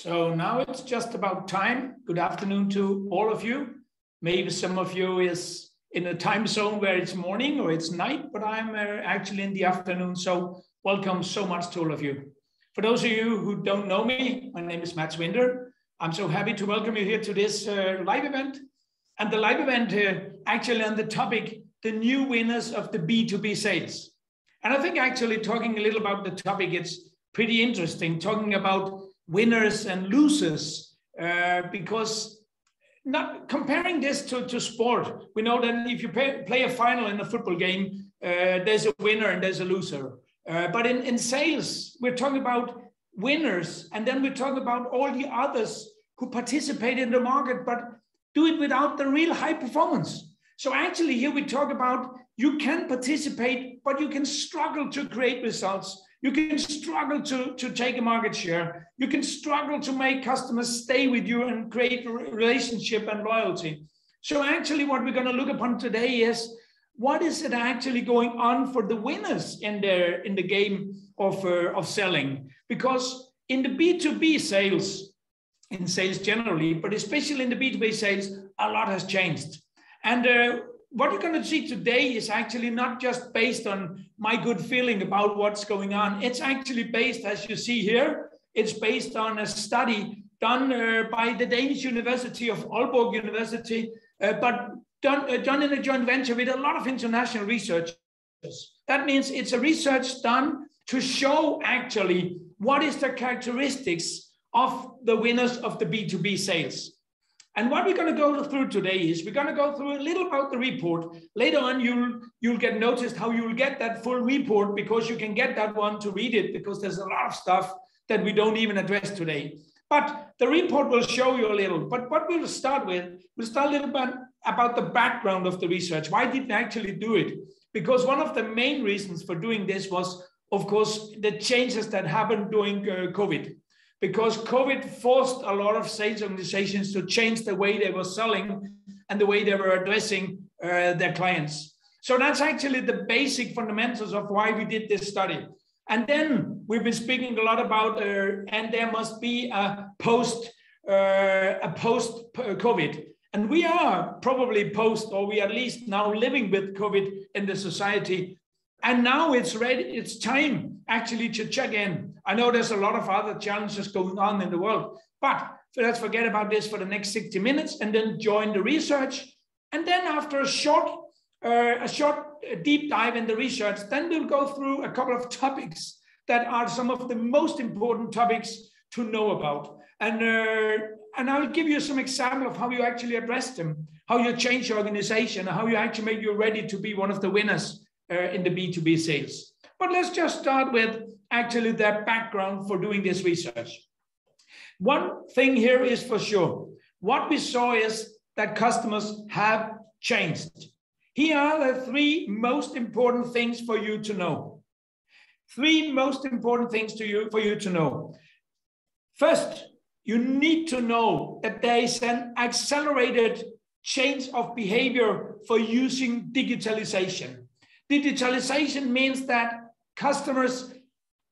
So now it's just about time. Good afternoon to all of you. Maybe some of you is in a time zone where it's morning or it's night, but I'm uh, actually in the afternoon. So welcome so much to all of you. For those of you who don't know me, my name is Mats Winder. I'm so happy to welcome you here to this uh, live event. And the live event uh, actually on the topic, the new winners of the B2B sales. And I think actually talking a little about the topic, it's pretty interesting, talking about winners and losers uh, because not comparing this to, to sport we know that if you pay, play a final in a football game uh, there's a winner and there's a loser. Uh, but in, in sales we're talking about winners and then we talk about all the others who participate in the market but do it without the real high performance. So actually here we talk about you can participate but you can struggle to create results you can struggle to, to take a market share. You can struggle to make customers stay with you and create a relationship and loyalty. So actually what we're going to look upon today is what is it actually going on for the winners in the, in the game of, uh, of selling? Because in the B2B sales, in sales generally, but especially in the B2B sales, a lot has changed. And uh, what you're going to see today is actually not just based on my good feeling about what's going on. It's actually based, as you see here, it's based on a study done uh, by the Danish University of Aalborg University, uh, but done, uh, done in a joint venture with a lot of international researchers. That means it's a research done to show actually what is the characteristics of the winners of the B2B sales. And what we're going to go through today is we're going to go through a little about the report. Later on, you'll you'll get noticed how you'll get that full report because you can get that one to read it because there's a lot of stuff that we don't even address today. But the report will show you a little. But what we'll start with, we'll start a little bit about the background of the research. Why did they actually do it? Because one of the main reasons for doing this was, of course, the changes that happened during uh, COVID because COVID forced a lot of sales organizations to change the way they were selling and the way they were addressing uh, their clients. So that's actually the basic fundamentals of why we did this study. And then we've been speaking a lot about, uh, and there must be a post, uh, a post COVID. And we are probably post, or we are at least now living with COVID in the society. And now it's ready, it's time actually to check in. I know there's a lot of other challenges going on in the world, but let's forget about this for the next 60 minutes and then join the research. And then after a short, uh, a short uh, deep dive in the research, then we'll go through a couple of topics that are some of the most important topics to know about. And, uh, and I'll give you some example of how you actually address them, how you change your organization, how you actually make you ready to be one of the winners uh, in the B2B sales. But let's just start with actually their background for doing this research. One thing here is for sure. What we saw is that customers have changed. Here are the three most important things for you to know. Three most important things to you for you to know. First, you need to know that there is an accelerated change of behavior for using digitalization. Digitalization means that customers,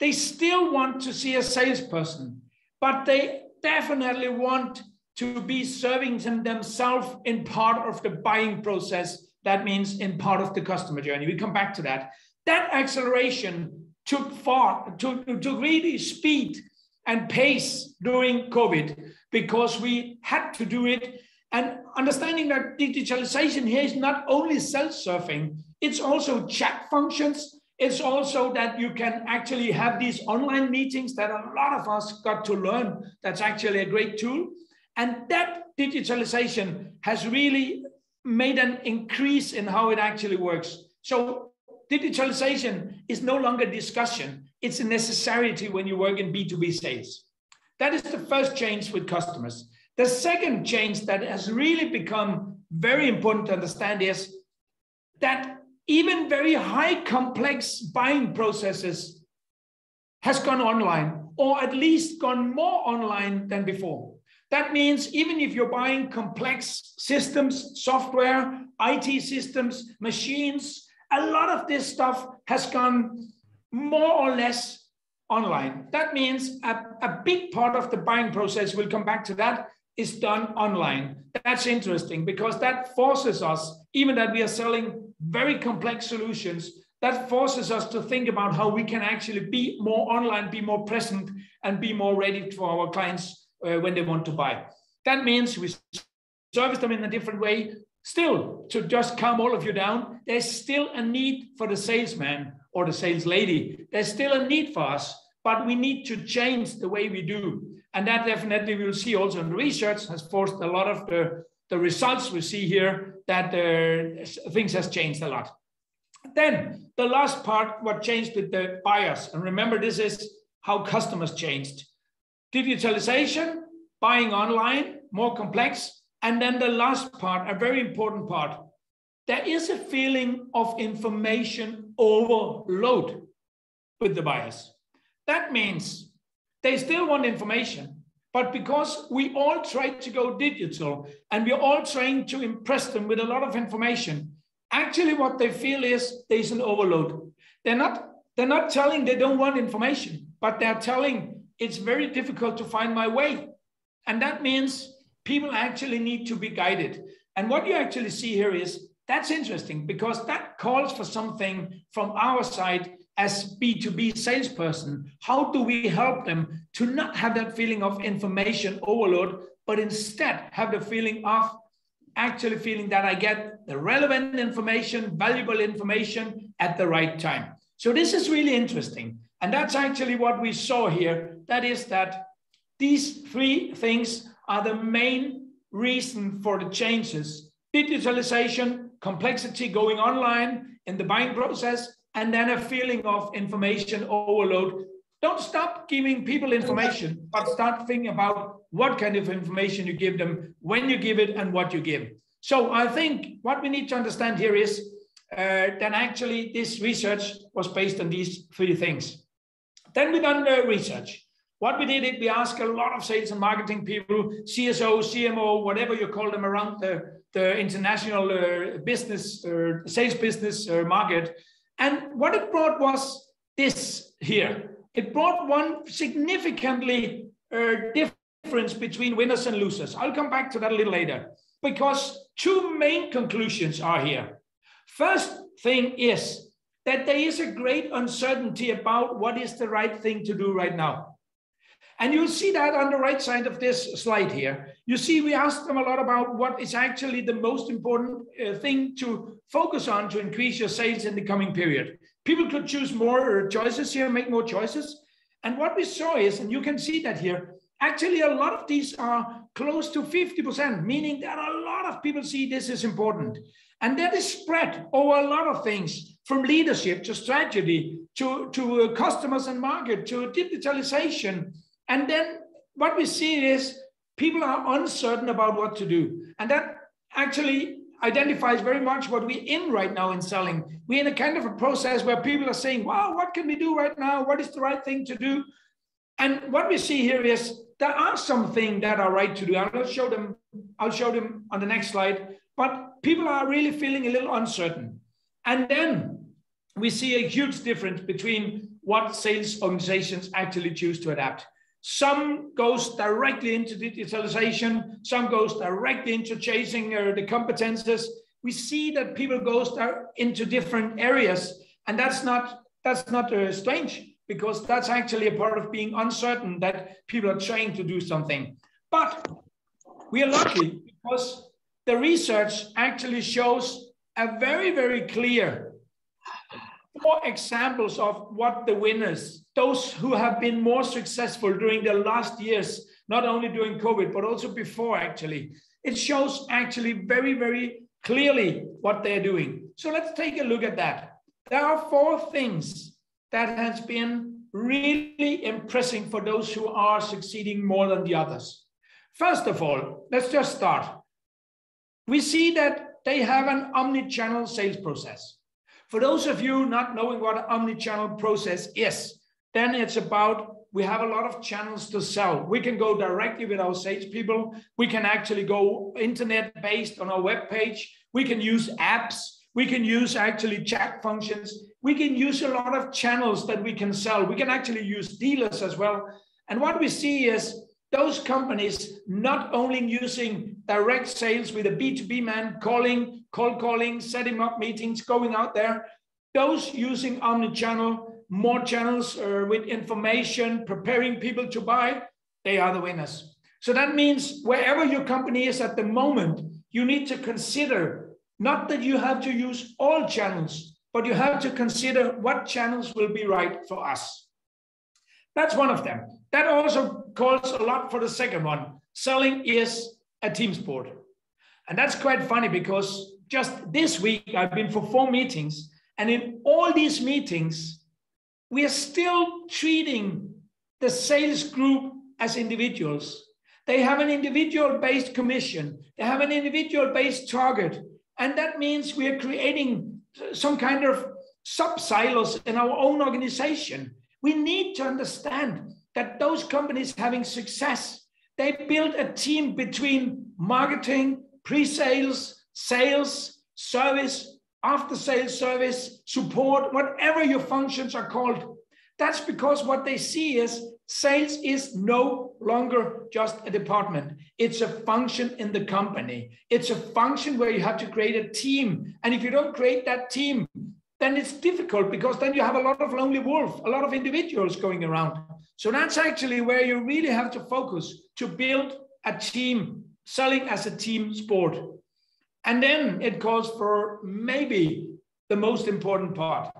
they still want to see a salesperson, but they definitely want to be serving them themselves in part of the buying process. That means in part of the customer journey. We come back to that. That acceleration took far, took, took really speed and pace during COVID because we had to do it. And understanding that digitalization here is not only self-serving, it's also chat functions. It's also that you can actually have these online meetings that a lot of us got to learn. That's actually a great tool. And that digitalization has really made an increase in how it actually works. So digitalization is no longer discussion. It's a necessity when you work in B2B sales. That is the first change with customers. The second change that has really become very important to understand is that even very high complex buying processes has gone online or at least gone more online than before. That means even if you're buying complex systems, software, IT systems, machines, a lot of this stuff has gone more or less online. That means a, a big part of the buying process, we'll come back to that, is done online. That's interesting because that forces us, even that we are selling very complex solutions, that forces us to think about how we can actually be more online, be more present, and be more ready for our clients uh, when they want to buy. That means we service them in a different way. Still, to just calm all of you down, there's still a need for the salesman or the sales lady. There's still a need for us, but we need to change the way we do. And that definitely we'll see also in the research has forced a lot of the, the results we see here that uh, things has changed a lot. Then the last part, what changed with the buyers. And remember, this is how customers changed. Digitalization, buying online, more complex. And then the last part, a very important part, there is a feeling of information overload with the buyers. That means they still want information, but because we all try to go digital and we're all trying to impress them with a lot of information, actually what they feel is there's an overload. They're not, they're not telling they don't want information, but they're telling it's very difficult to find my way. And that means people actually need to be guided. And what you actually see here is that's interesting because that calls for something from our side as B2B salesperson. How do we help them to not have that feeling of information overload, but instead have the feeling of actually feeling that I get the relevant information, valuable information at the right time. So this is really interesting. And that's actually what we saw here. That is that these three things are the main reason for the changes. Digitalization, complexity going online in the buying process, and then a feeling of information overload. Don't stop giving people information, but start thinking about what kind of information you give them, when you give it, and what you give. So I think what we need to understand here is uh, that actually this research was based on these three things. Then we done the research. What we did is we asked a lot of sales and marketing people, CSO, CMO, whatever you call them around the, the international uh, business, uh, sales business uh, market. And what it brought was this here. It brought one significantly uh, difference between winners and losers. I'll come back to that a little later because two main conclusions are here. First thing is that there is a great uncertainty about what is the right thing to do right now. And you'll see that on the right side of this slide here. You see, we asked them a lot about what is actually the most important uh, thing to focus on to increase your sales in the coming period. People could choose more choices here, make more choices. And what we saw is, and you can see that here, actually a lot of these are close to 50%, meaning that a lot of people see this is important. And that is spread over a lot of things from leadership to strategy to, to uh, customers and market to digitalization and then what we see is people are uncertain about what to do. And that actually identifies very much what we're in right now in selling. We're in a kind of a process where people are saying, wow, what can we do right now? What is the right thing to do? And what we see here is there are some things that are right to do. I'll show them, I'll show them on the next slide. But people are really feeling a little uncertain. And then we see a huge difference between what sales organizations actually choose to adapt. Some goes directly into digitalization. Some goes directly into chasing uh, the competences. We see that people goes into different areas, and that's not that's not uh, strange because that's actually a part of being uncertain that people are trying to do something. But we are lucky because the research actually shows a very very clear four examples of what the winners, those who have been more successful during the last years, not only during COVID, but also before actually. It shows actually very, very clearly what they're doing. So let's take a look at that. There are four things that has been really impressing for those who are succeeding more than the others. First of all, let's just start. We see that they have an omni-channel sales process. For those of you not knowing what an omni-channel process is, then it's about we have a lot of channels to sell. We can go directly with our salespeople. We can actually go internet based on our web page. We can use apps. We can use actually chat functions. We can use a lot of channels that we can sell. We can actually use dealers as well. And what we see is those companies not only using direct sales with a B2B man calling, cold calling, setting up meetings, going out there, those using omni-channel, more channels uh, with information, preparing people to buy, they are the winners. So that means wherever your company is at the moment, you need to consider not that you have to use all channels, but you have to consider what channels will be right for us. That's one of them. That also calls a lot for the second one. Selling is a team sport. And that's quite funny because just this week I've been for four meetings, and in all these meetings, we are still treating the sales group as individuals. They have an individual based commission, they have an individual based target. And that means we are creating some kind of sub silos in our own organization. We need to understand that those companies having success, they build a team between marketing, pre-sales, sales, service, after sales service, support, whatever your functions are called. That's because what they see is sales is no longer just a department. It's a function in the company. It's a function where you have to create a team. And if you don't create that team, then it's difficult because then you have a lot of lonely wolf, a lot of individuals going around. So that's actually where you really have to focus to build a team, selling as a team sport. And then it calls for maybe the most important part.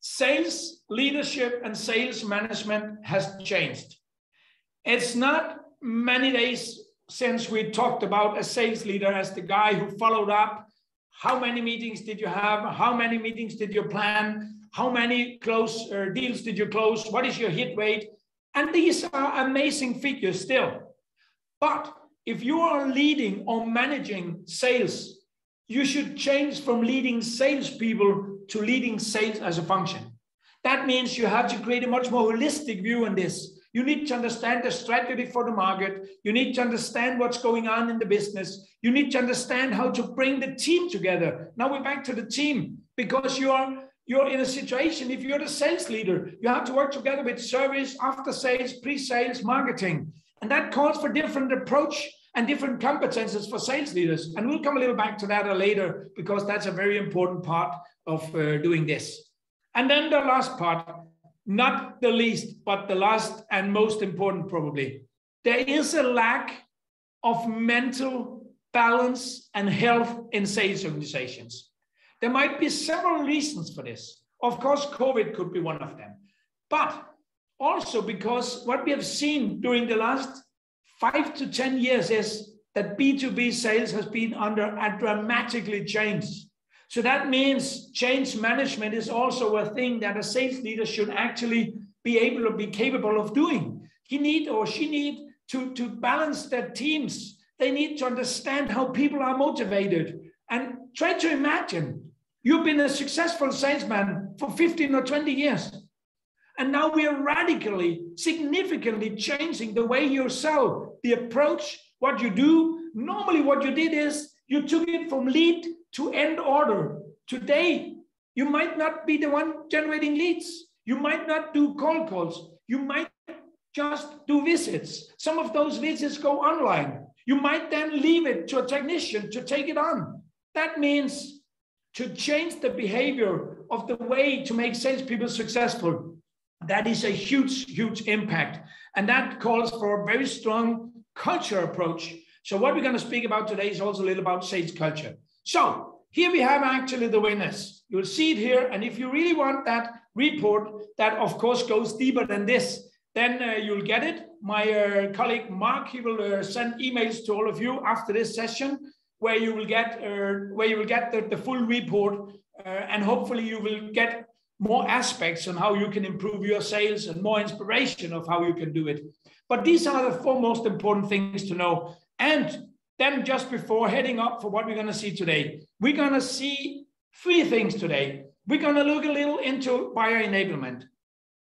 Sales leadership and sales management has changed. It's not many days since we talked about a sales leader as the guy who followed up how many meetings did you have? How many meetings did you plan? How many close uh, deals did you close? What is your hit rate? And these are amazing figures still. But if you are leading or managing sales, you should change from leading salespeople to leading sales as a function. That means you have to create a much more holistic view on this. You need to understand the strategy for the market. You need to understand what's going on in the business. You need to understand how to bring the team together. Now we're back to the team because you are you're in a situation, if you're the sales leader, you have to work together with service, after sales, pre-sales, marketing. And that calls for different approach and different competences for sales leaders. And we'll come a little back to that later because that's a very important part of uh, doing this. And then the last part, not the least, but the last and most important probably, there is a lack of mental balance and health in sales organizations. There might be several reasons for this. Of course, COVID could be one of them, but also because what we have seen during the last five to 10 years is that B2B sales has been under a dramatically changed. So that means change management is also a thing that a sales leader should actually be able to be capable of doing. He need or she need to, to balance their teams. They need to understand how people are motivated. And try to imagine you've been a successful salesman for 15 or 20 years. And now we are radically, significantly changing the way you sell, the approach, what you do. Normally, what you did is you took it from lead to end order. Today, you might not be the one generating leads. You might not do cold calls. You might just do visits. Some of those visits go online. You might then leave it to a technician to take it on. That means to change the behavior of the way to make salespeople successful. That is a huge, huge impact. And that calls for a very strong culture approach. So, what we're going to speak about today is also a little about sales culture. So here we have actually the winners. You'll see it here. And if you really want that report that of course goes deeper than this, then uh, you'll get it. My uh, colleague Mark, he will uh, send emails to all of you after this session where you will get uh, where you will get the, the full report uh, and hopefully you will get more aspects on how you can improve your sales and more inspiration of how you can do it. But these are the four most important things to know. And then just before heading up for what we're going to see today, we're going to see three things today. We're going to look a little into buyer enablement.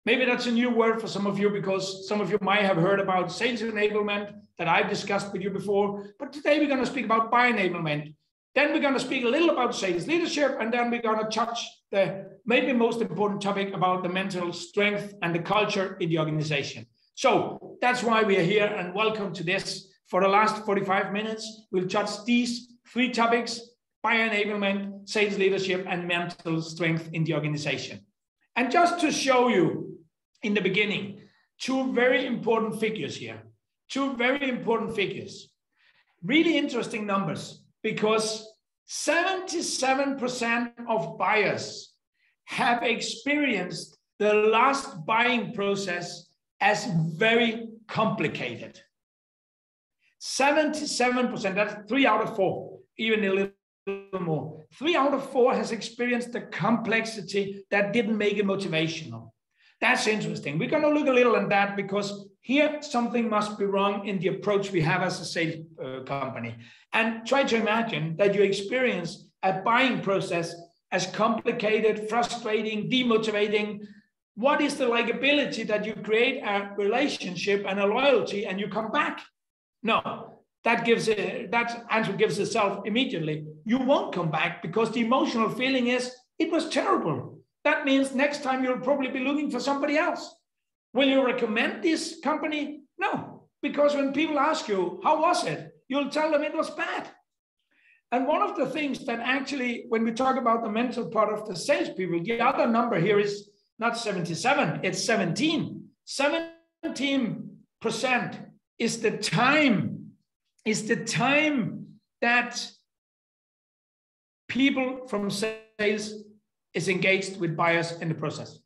Maybe that's a new word for some of you because some of you might have heard about sales enablement that I've discussed with you before. But today we're going to speak about buyer enablement. Then we're going to speak a little about sales leadership, and then we're going to touch the maybe most important topic about the mental strength and the culture in the organization. So that's why we are here and welcome to this. For the last 45 minutes, we'll touch these three topics, buyer enablement, sales leadership, and mental strength in the organization. And just to show you in the beginning, two very important figures here, two very important figures. Really interesting numbers because 77% of buyers have experienced the last buying process as very complicated. 77%, that's three out of four, even a little more. Three out of four has experienced the complexity that didn't make it motivational. That's interesting. We're going to look a little at that because here something must be wrong in the approach we have as a sales uh, company. And try to imagine that you experience a buying process as complicated, frustrating, demotivating, what is the likability that you create a relationship and a loyalty and you come back? No, that gives it, that answer gives itself immediately. You won't come back because the emotional feeling is it was terrible. That means next time you'll probably be looking for somebody else. Will you recommend this company? No, because when people ask you, how was it? You'll tell them it was bad. And one of the things that actually, when we talk about the mental part of the salespeople, the other number here is not 77, it's 17. 17% is the time, is the time that people from sales is engaged with buyers in the process.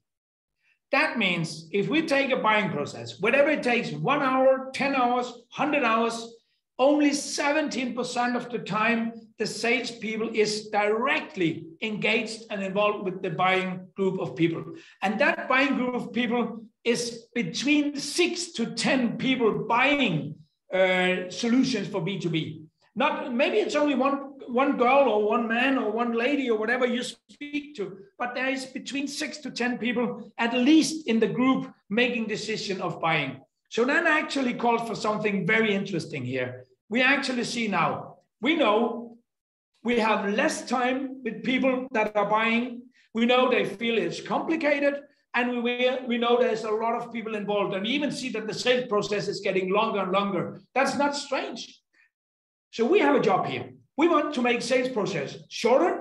That means if we take a buying process, whatever it takes, one hour, 10 hours, 100 hours, only 17% of the time the salespeople is directly engaged and involved with the buying group of people. And that buying group of people is between six to 10 people buying uh, solutions for B2B. Not maybe it's only one, one girl or one man or one lady or whatever you speak to, but there is between six to 10 people at least in the group making decision of buying. So that actually calls for something very interesting here. We actually see now, we know we have less time with people that are buying. We know they feel it's complicated, and we, we know there's a lot of people involved. And we even see that the sales process is getting longer and longer. That's not strange. So we have a job here. We want to make sales process shorter.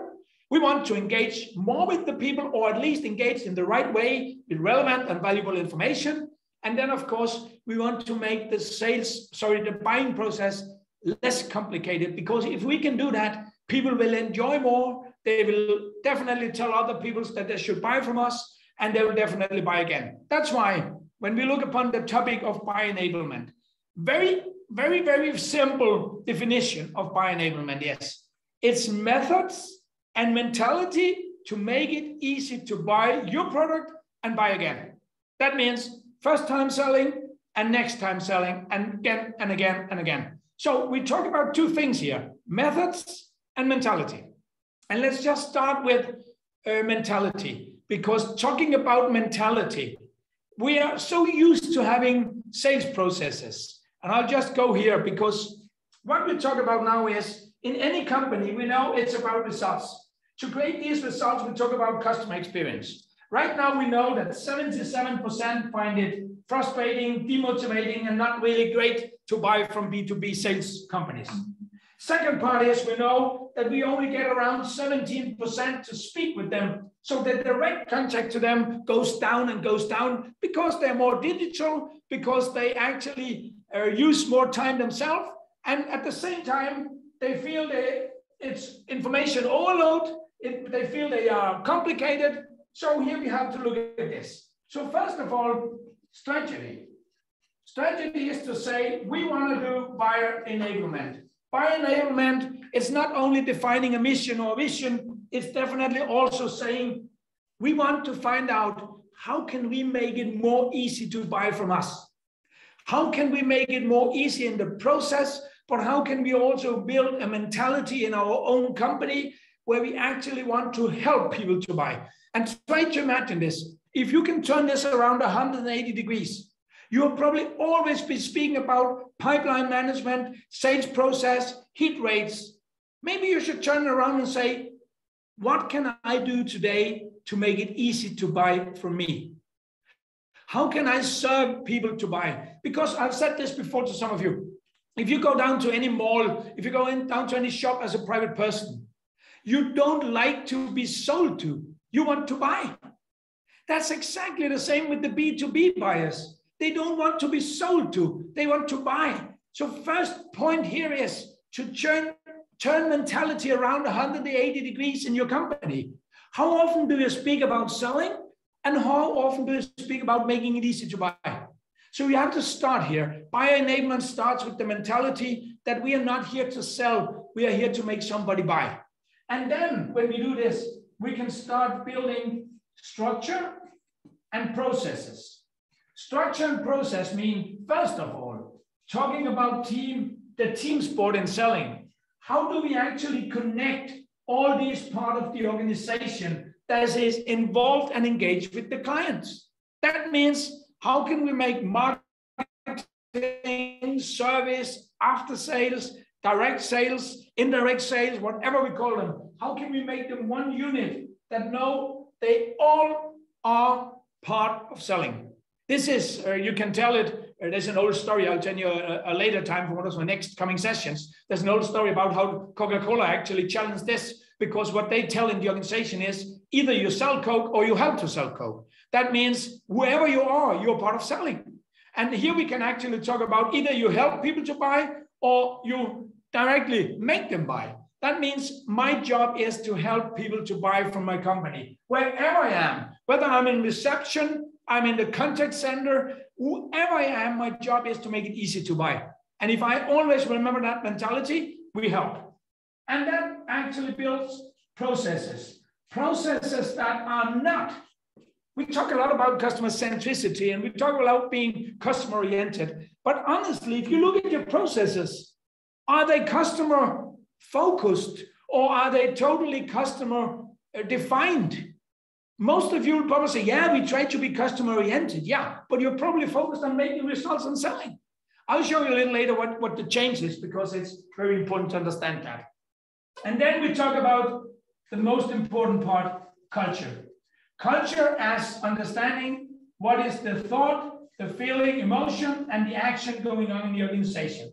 We want to engage more with the people, or at least engage in the right way with relevant and valuable information. And then, of course, we want to make the sales, sorry, the buying process less complicated because if we can do that, people will enjoy more. They will definitely tell other people that they should buy from us and they will definitely buy again. That's why when we look upon the topic of buy enablement, very, very, very simple definition of buy enablement. Yes, it's methods and mentality to make it easy to buy your product and buy again. That means first time selling and next time selling and again and again and again. So we talk about two things here, methods and mentality. And let's just start with uh, mentality, because talking about mentality, we are so used to having sales processes. And I'll just go here because what we talk about now is in any company, we know it's about results. To create these results, we talk about customer experience. Right now, we know that 77% find it frustrating, demotivating, and not really great to buy from B2B sales companies. Second part is we know that we only get around 17% to speak with them. So the direct contact to them goes down and goes down because they're more digital, because they actually uh, use more time themselves. And at the same time, they feel they, it's information overload. It, they feel they are complicated. So here we have to look at this. So first of all, strategy. Strategy is to say, we want to do buyer enablement. Buyer enablement is not only defining a mission or a vision, it's definitely also saying we want to find out how can we make it more easy to buy from us? How can we make it more easy in the process? But how can we also build a mentality in our own company where we actually want to help people to buy? And try to imagine this. If you can turn this around 180 degrees, you will probably always be speaking about pipeline management, sales process, hit rates. Maybe you should turn around and say, what can I do today to make it easy to buy from me? How can I serve people to buy? Because I've said this before to some of you. If you go down to any mall, if you go in down to any shop as a private person, you don't like to be sold to, you want to buy. That's exactly the same with the B2B buyers. They don't want to be sold to, they want to buy. So, first point here is to turn, turn mentality around 180 degrees in your company. How often do you speak about selling? And how often do you speak about making it easy to buy? So we have to start here. Buyer enablement starts with the mentality that we are not here to sell, we are here to make somebody buy. And then when we do this, we can start building structure and processes. Structure and process mean, first of all, talking about team, the team sport in selling. How do we actually connect all these part of the organization that is involved and engaged with the clients? That means how can we make marketing, service, after sales, direct sales, indirect sales, whatever we call them, how can we make them one unit that know they all are part of selling? This is, uh, you can tell it, uh, there's an old story, I'll tell you a, a, later time for one of my next coming sessions. There's an old story about how Coca-Cola actually challenged this because what they tell in the organization is either you sell Coke or you help to sell Coke. That means whoever you are, you're part of selling. And here we can actually talk about either you help people to buy or you directly make them buy. That means my job is to help people to buy from my company, wherever I am, whether I'm in reception, I'm in the contact center, whoever I am, my job is to make it easy to buy. And if I always remember that mentality, we help. And that actually builds processes, processes that are not we talk a lot about customer centricity and we talk about being customer oriented. But honestly, if you look at your processes, are they customer focused or are they totally customer uh, defined? Most of you will probably say, yeah, we try to be customer oriented. Yeah, but you're probably focused on making results and selling. I'll show you a little later what, what the change is because it's very important to understand that. And then we talk about the most important part, culture. Culture as understanding what is the thought, the feeling, emotion, and the action going on in the organization.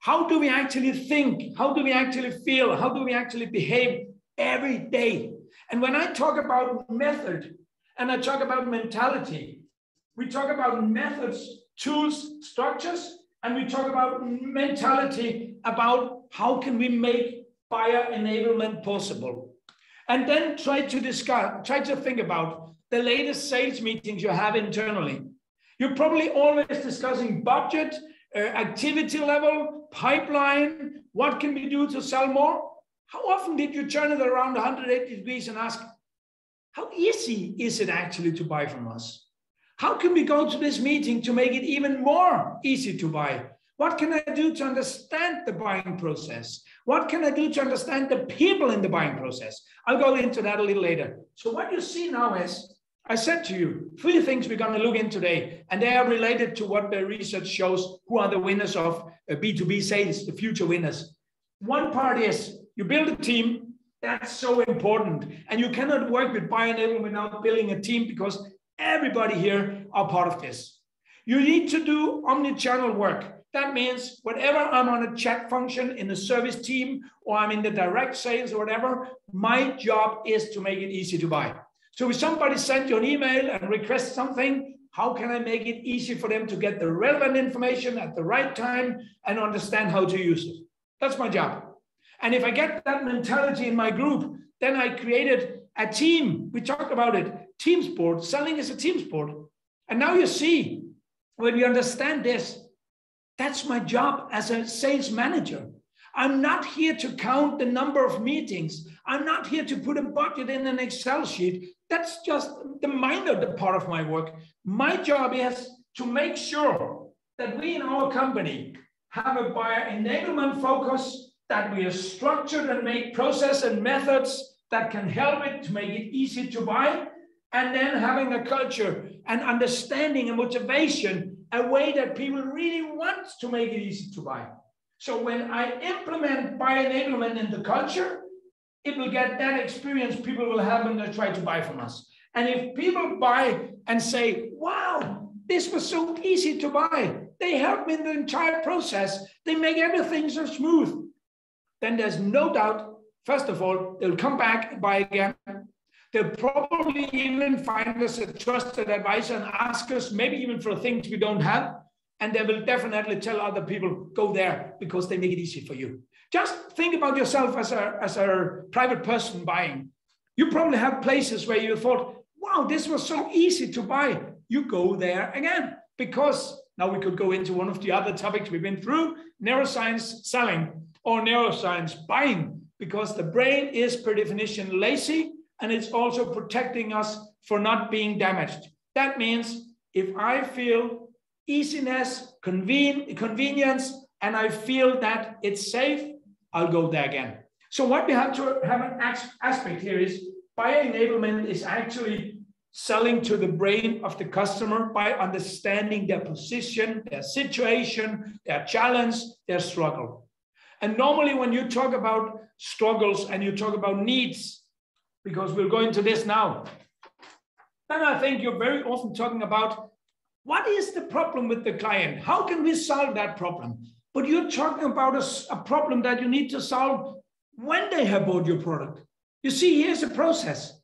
How do we actually think? How do we actually feel? How do we actually behave every day? And when I talk about method and I talk about mentality, we talk about methods, tools, structures, and we talk about mentality about how can we make buyer enablement possible. And then try to discuss, try to think about the latest sales meetings you have internally. You're probably always discussing budget, uh, activity level, pipeline, what can we do to sell more? How often did you turn it around 180 degrees and ask, how easy is it actually to buy from us? How can we go to this meeting to make it even more easy to buy? What can I do to understand the buying process? What can I do to understand the people in the buying process? I'll go into that a little later. So what you see now is, I said to you, three things we're going to look in today, and they are related to what the research shows who are the winners of B2B uh, sales, the future winners. One part is you build a team. That's so important. And you cannot work with buy without building a team because everybody here are part of this. You need to do omni-channel work. That means whatever I'm on a chat function in the service team or I'm in the direct sales or whatever, my job is to make it easy to buy. So if somebody sent you an email and request something, how can I make it easy for them to get the relevant information at the right time and understand how to use it? That's my job. And if I get that mentality in my group, then I created a team. We talked about it. Team sport. Selling is a team sport. And now you see, when you understand this, that's my job as a sales manager. I'm not here to count the number of meetings. I'm not here to put a budget in an Excel sheet. That's just the minor part of my work. My job is to make sure that we in our company have a buyer enablement focus, that we are structured and make process and methods that can help it to make it easy to buy, and then having a culture and understanding and motivation a way that people really want to make it easy to buy. So when I implement buyer enablement in the culture, it will get that experience people will have when they try to buy from us. And if people buy and say, wow, this was so easy to buy, they help me in the entire process, they make everything so smooth, then there's no doubt, first of all, they'll come back and buy again. They'll probably even find us a trusted advisor and ask us, maybe even for things we don't have. And they will definitely tell other people, go there because they make it easy for you. Just think about yourself as a, as a private person buying. You probably have places where you thought, wow, this was so easy to buy. You go there again because now we could go into one of the other topics we've been through neuroscience selling or neuroscience buying because the brain is per definition lazy and it's also protecting us for not being damaged. That means if I feel easiness, conven- convenience, and I feel that it's safe, I'll go there again. So what we have to have an aspect here is buyer enablement is actually selling to the brain of the customer by understanding their position, their situation, their challenge, their struggle. And normally when you talk about struggles and you talk about needs, because we'll go into this now, then I think you're very often talking about what is the problem with the client? How can we solve that problem? But you're talking about a, a problem that you need to solve when they have bought your product. You see, here's a process.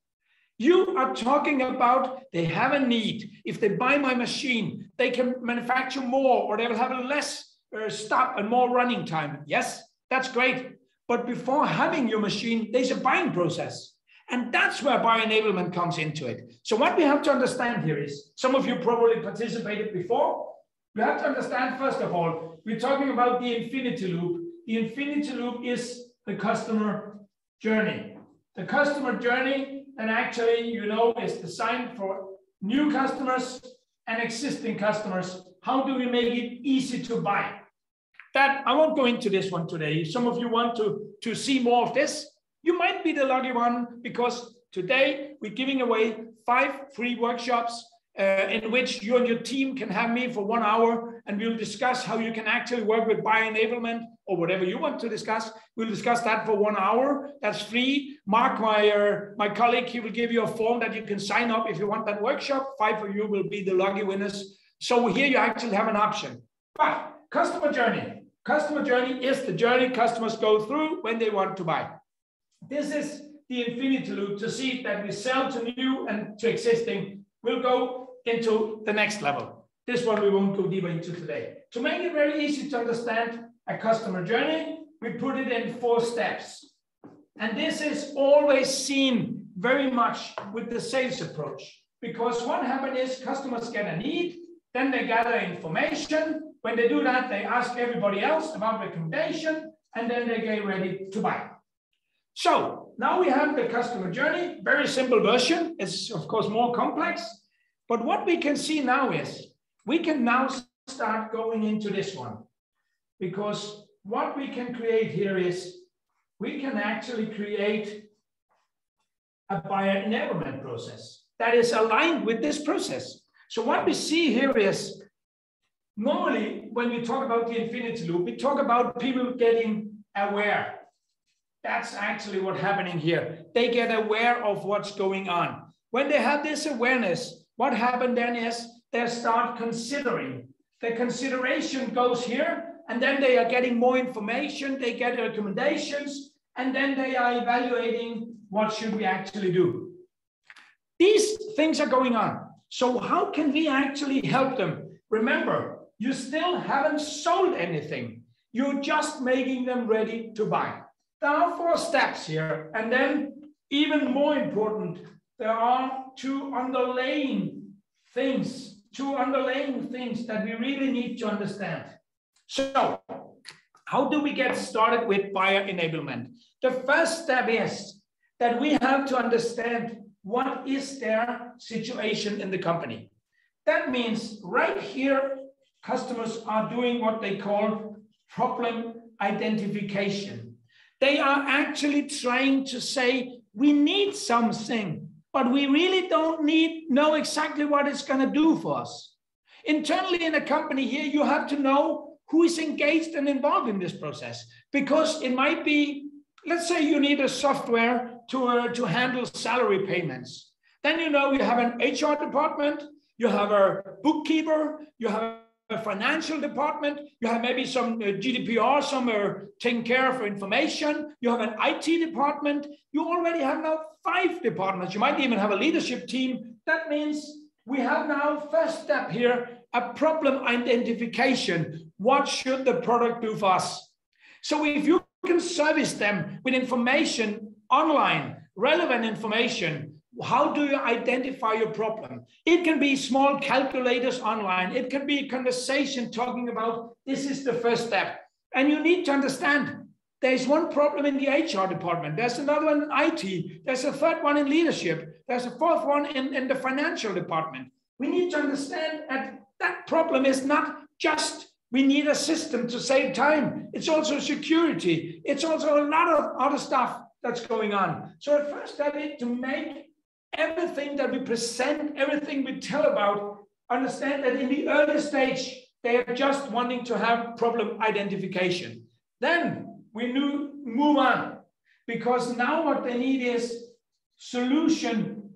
You are talking about they have a need. If they buy my machine, they can manufacture more or they will have a less uh, stop and more running time. Yes, that's great. But before having your machine, there's a buying process. And that's where buyer enablement comes into it. So what we have to understand here is, some of you probably participated before. You have to understand, first of all, we're talking about the infinity loop. The infinity loop is the customer journey. The customer journey, and actually, you know, is designed for new customers and existing customers. How do we make it easy to buy? That I won't go into this one today. Some of you want to, to see more of this. You might be the lucky one because today we're giving away five free workshops uh, in which you and your team can have me for one hour and we'll discuss how you can actually work with buyer enablement or whatever you want to discuss. We'll discuss that for one hour. That's free. Mark, my, uh, my colleague, he will give you a form that you can sign up if you want that workshop. Five of you will be the lucky winners. So here you actually have an option. But customer journey. Customer journey is the journey customers go through when they want to buy. This is the infinity loop to see that we sell to new and to existing. We'll go into the next level. This one we won't go deeper into today. To make it very easy to understand a customer journey, we put it in four steps. And this is always seen very much with the sales approach because what happens is customers get a need, then they gather information. When they do that, they ask everybody else about recommendation, and then they get ready to buy. So now we have the customer journey, very simple version. It's of course more complex, but what we can see now is we can now start going into this one because what we can create here is we can actually create a buyer enablement process that is aligned with this process. So what we see here is normally when we talk about the infinity loop, we talk about people getting aware. That's actually what's happening here. They get aware of what's going on. When they have this awareness, what happened then is they start considering. The consideration goes here, and then they are getting more information, they get recommendations, and then they are evaluating what should we actually do. These things are going on. So how can we actually help them? Remember, you still haven't sold anything. You're just making them ready to buy. There are four steps here. And then even more important, there are two underlying things, two underlying things that we really need to understand. So, how do we get started with buyer enablement? The first step is that we have to understand what is their situation in the company. That means right here, customers are doing what they call problem identification. They are actually trying to say, we need something but we really don't need know exactly what it's going to do for us. Internally in a company here, you have to know who is engaged and involved in this process because it might be let's say you need a software to, uh, to handle salary payments. Then you know you have an HR department, you have a bookkeeper, you have a financial department, you have maybe some uh, GDPR somewhere taking care of information, you have an IT department, you already have now five departments. You might even have a leadership team. That means we have now first step here, a problem identification. What should the product do for us? So if you can service them with information online, relevant information, how do you identify your problem? It can be small calculators online. It can be a conversation talking about this is the first step. And you need to understand there's one problem in the HR department. There's another one in IT. There's a third one in leadership. There's a fourth one in, in the financial department. We need to understand that that problem is not just we need a system to save time. It's also security. It's also a lot of other stuff that's going on. So at first step is to make everything that we present, everything we tell about, understand that in the early stage, they are just wanting to have problem identification. Then we move on because now what they need is solution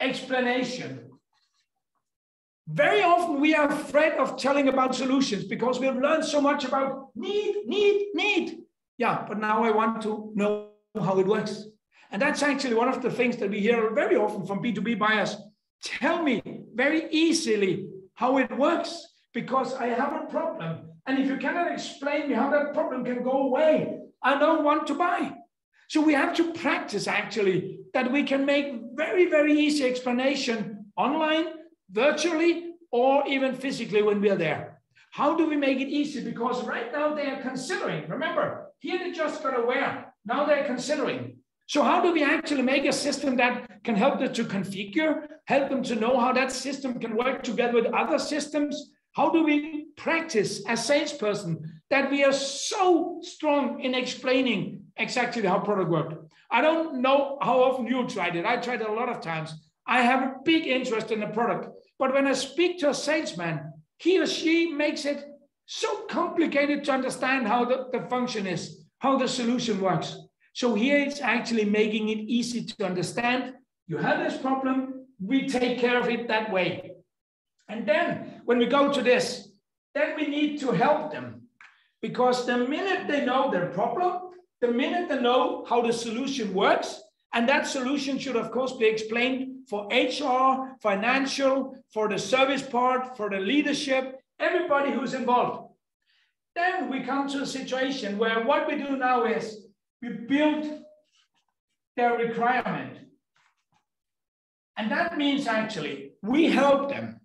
explanation. Very often we are afraid of telling about solutions because we've learned so much about need, need, need. Yeah, but now I want to know how it works. And that's actually one of the things that we hear very often from B2B buyers. Tell me very easily how it works because I have a problem. And if you cannot explain me how that problem can go away, I don't want to buy. So we have to practice actually that we can make very, very easy explanation online, virtually, or even physically when we're there. How do we make it easy? Because right now they are considering, remember, here they just got aware. Now they're considering so how do we actually make a system that can help them to configure, help them to know how that system can work together with other systems? How do we practice as salesperson that we are so strong in explaining exactly how product works? I don't know how often you tried it. I tried it a lot of times. I have a big interest in the product. But when I speak to a salesman, he or she makes it so complicated to understand how the, the function is, how the solution works. So here it's actually making it easy to understand. You have this problem, we take care of it that way. And then when we go to this, then we need to help them because the minute they know their problem, the minute they know how the solution works, and that solution should, of course, be explained for HR, financial, for the service part, for the leadership, everybody who's involved. Then we come to a situation where what we do now is we build their requirement. And that means actually we help them.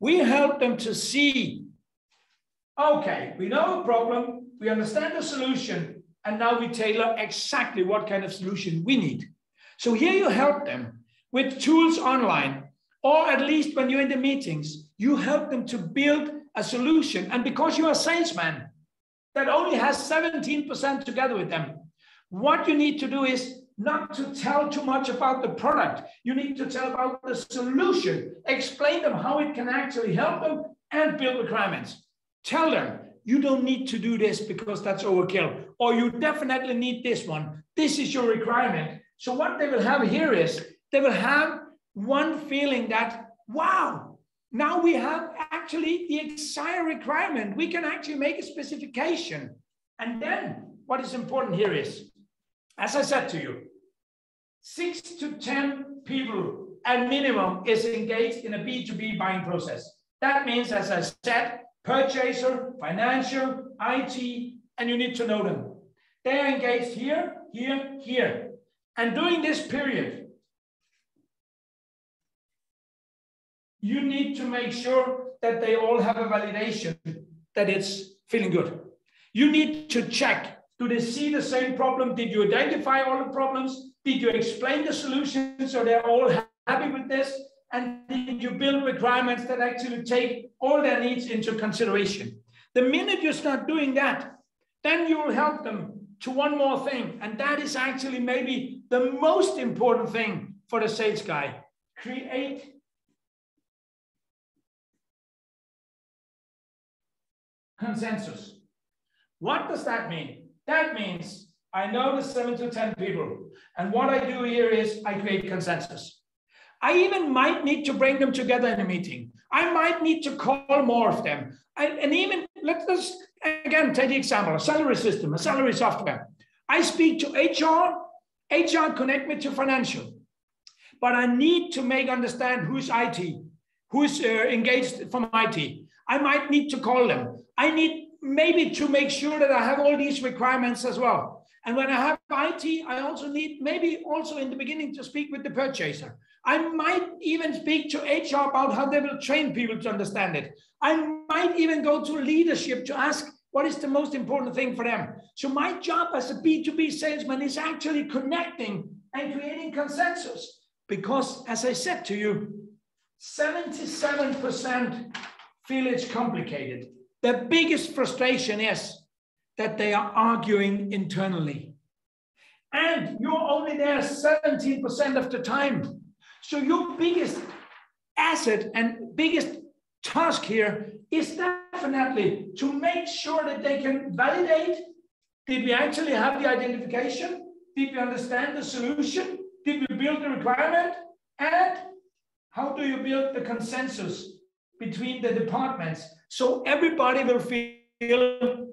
We help them to see, okay, we know a problem, we understand the solution, and now we tailor exactly what kind of solution we need. So here you help them with tools online, or at least when you're in the meetings, you help them to build a solution. And because you're a salesman that only has 17% together with them, what you need to do is not to tell too much about the product. You need to tell about the solution, explain them how it can actually help them and build requirements. Tell them you don't need to do this because that's overkill, or you definitely need this one. This is your requirement. So what they will have here is they will have one feeling that, wow, now we have actually the entire requirement. We can actually make a specification. And then what is important here is as I said to you, six to 10 people at minimum is engaged in a B2B buying process. That means, as I said, purchaser, financial, IT, and you need to know them. They are engaged here, here, here. And during this period, you need to make sure that they all have a validation that it's feeling good. You need to check do they see the same problem? Did you identify all the problems? Did you explain the solution so they're all happy with this? And did you build requirements that actually take all their needs into consideration? The minute you start doing that, then you will help them to one more thing. And that is actually maybe the most important thing for the sales guy. Create consensus. What does that mean? That means, I know the seven to 10 people. And what I do here is I create consensus. I even might need to bring them together in a meeting. I might need to call more of them. I, and even, let's just, again, take the example, a salary system, a salary software. I speak to HR, HR connect me to financial. But I need to make understand who's IT, who's uh, engaged from IT. I might need to call them. I need maybe to make sure that I have all these requirements as well. And when I have IT, I also need maybe also in the beginning to speak with the purchaser. I might even speak to HR about how they will train people to understand it. I might even go to leadership to ask what is the most important thing for them. So my job as a B2B salesman is actually connecting and creating consensus. Because as I said to you, 77% feel it's complicated. The biggest frustration is that they are arguing internally. And you're only there 17% of the time. So your biggest asset and biggest task here is definitely to make sure that they can validate, did we actually have the identification? Did we understand the solution? Did we build the requirement? And how do you build the consensus between the departments so everybody will feel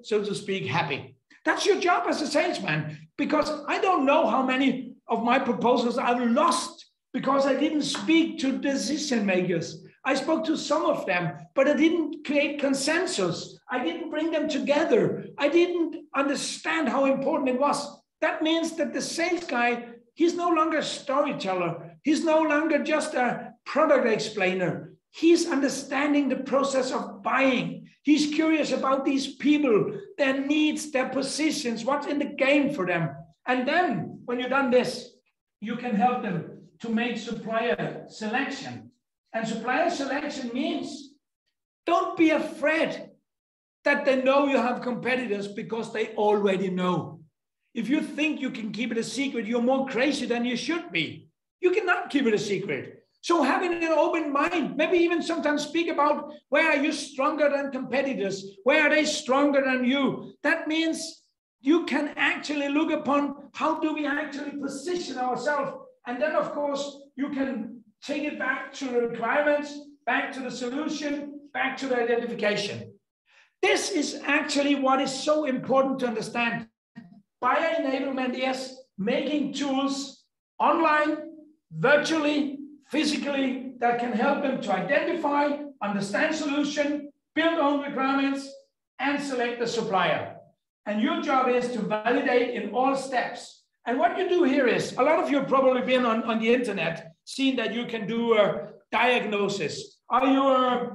so to speak, happy. That's your job as a salesman because I don't know how many of my proposals I've lost because I didn't speak to decision makers. I spoke to some of them, but I didn't create consensus. I didn't bring them together. I didn't understand how important it was. That means that the sales guy, he's no longer a storyteller. He's no longer just a product explainer. He's understanding the process of buying. He's curious about these people, their needs, their positions, what's in the game for them. And then when you've done this, you can help them to make supplier selection. And supplier selection means don't be afraid that they know you have competitors because they already know. If you think you can keep it a secret, you're more crazy than you should be. You cannot keep it a secret. So having an open mind, maybe even sometimes speak about where are you stronger than competitors? Where are they stronger than you? That means you can actually look upon how do we actually position ourselves. And then of course, you can take it back to the requirements, back to the solution, back to the identification. This is actually what is so important to understand. Buyer enablement is making tools online, virtually, physically that can help them to identify, understand solution, build own requirements, and select the supplier. And your job is to validate in all steps. And what you do here is, a lot of you have probably been on, on the internet, seen that you can do a diagnosis. Are you, uh,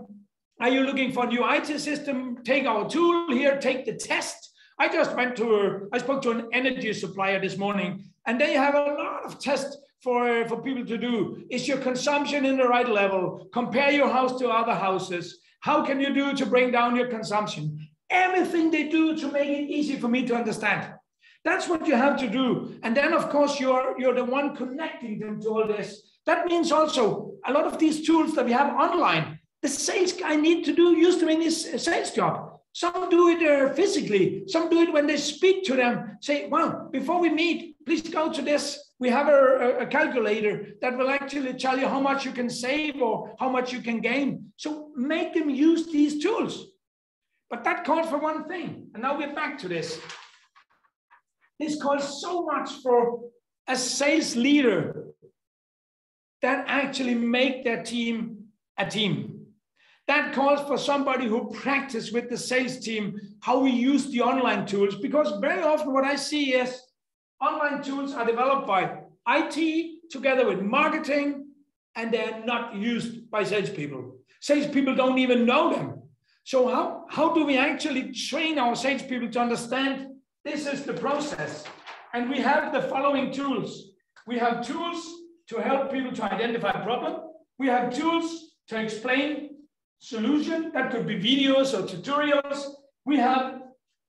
are you looking for a new IT system? Take our tool here, take the test. I just went to, a, I spoke to an energy supplier this morning, and they have a lot of tests for, for people to do? Is your consumption in the right level? Compare your house to other houses. How can you do to bring down your consumption? Everything they do to make it easy for me to understand. That's what you have to do. And then, of course, you're, you're the one connecting them to all this. That means also a lot of these tools that we have online, the sales guy need to do use them in his sales job. Some do it uh, physically. Some do it when they speak to them. Say, well, before we meet, please go to this we have a, a, calculator that will actually tell you how much you can save or how much you can gain. So make them use these tools. But that calls for one thing. And now we're back to this. This calls so much for a sales leader that actually make their team a team. That calls for somebody who practice with the sales team how we use the online tools. Because very often what I see is online tools are developed by IT together with marketing, and they're not used by salespeople. Salespeople don't even know them. So how, how do we actually train our salespeople to understand this is the process? And we have the following tools. We have tools to help people to identify problem. We have tools to explain solution. That could be videos or tutorials. We have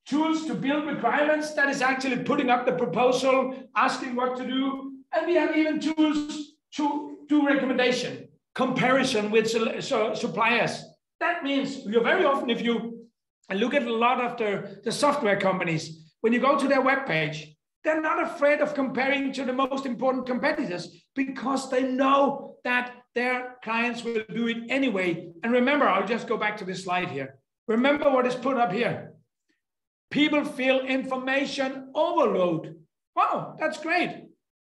tools to build requirements, that is actually putting up the proposal, asking what to do. And we have even tools to do recommendation, comparison with suppliers. That means you're very often, if you look at a lot of the, the software companies, when you go to their webpage, They're not afraid of comparing to the most important competitors because they know that their clients will do it anyway. And remember, I'll just go back to this slide here. Remember what is put up here. People feel information overload. Wow, that's great.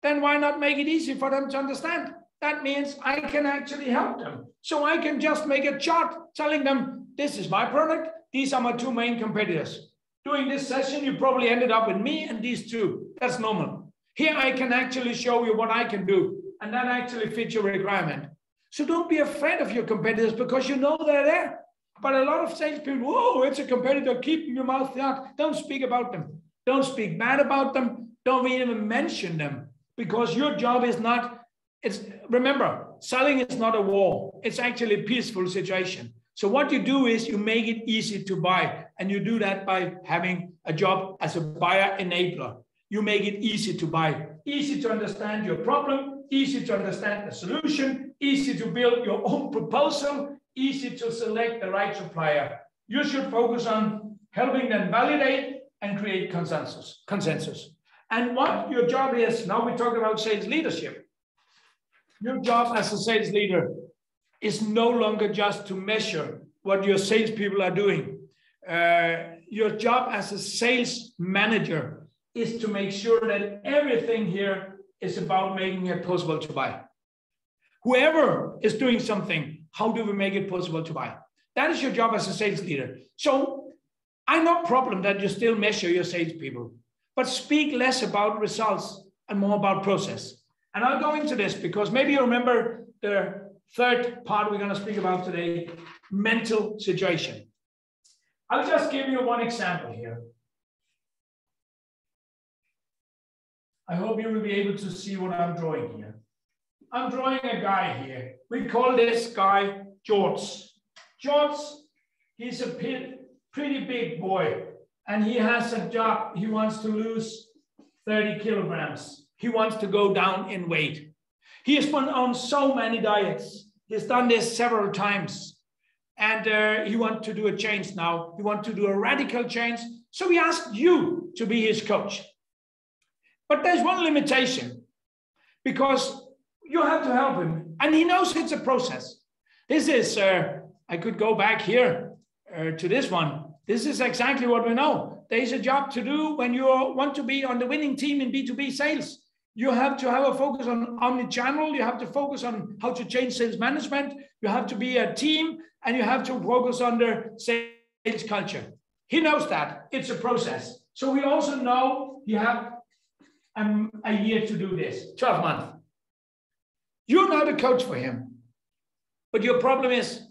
Then why not make it easy for them to understand? That means I can actually help them. So I can just make a chart telling them, this is my product. These are my two main competitors. During this session, you probably ended up with me and these two. That's normal. Here I can actually show you what I can do. And that actually fits your requirement. So don't be afraid of your competitors because you know they're there. But a lot of salespeople, oh, it's a competitor, keep your mouth shut. Don't speak about them. Don't speak bad about them. Don't even mention them because your job is not, it's remember, selling is not a war. It's actually a peaceful situation. So what you do is you make it easy to buy. And you do that by having a job as a buyer enabler. You make it easy to buy, easy to understand your problem, easy to understand the solution, easy to build your own proposal, easy to select the right supplier. You should focus on helping them validate and create consensus. consensus. And what your job is, now we talk about sales leadership. Your job as a sales leader is no longer just to measure what your salespeople are doing. Uh, your job as a sales manager is to make sure that everything here is about making it possible to buy. Whoever is doing something how do we make it possible to buy? That is your job as a sales leader. So I no problem that you still measure your salespeople, but speak less about results and more about process. And I'll go into this because maybe you remember the third part we're going to speak about today, mental situation. I'll just give you one example here. I hope you will be able to see what I'm drawing here. I'm drawing a guy here. We call this guy George. George, he's a pretty big boy and he has a job. He wants to lose 30 kilograms. He wants to go down in weight. He has been on so many diets. He's done this several times. And uh, he wants to do a change now. He wants to do a radical change. So he asked you to be his coach. But there's one limitation because you have to help him. And he knows it's a process. This is, uh, I could go back here uh, to this one. This is exactly what we know. There's a job to do when you want to be on the winning team in B2B sales. You have to have a focus on omni-channel. You have to focus on how to change sales management. You have to be a team and you have to focus on the sales culture. He knows that it's a process. So we also know you have um, a year to do this, 12 months. You're not a coach for him. But your problem is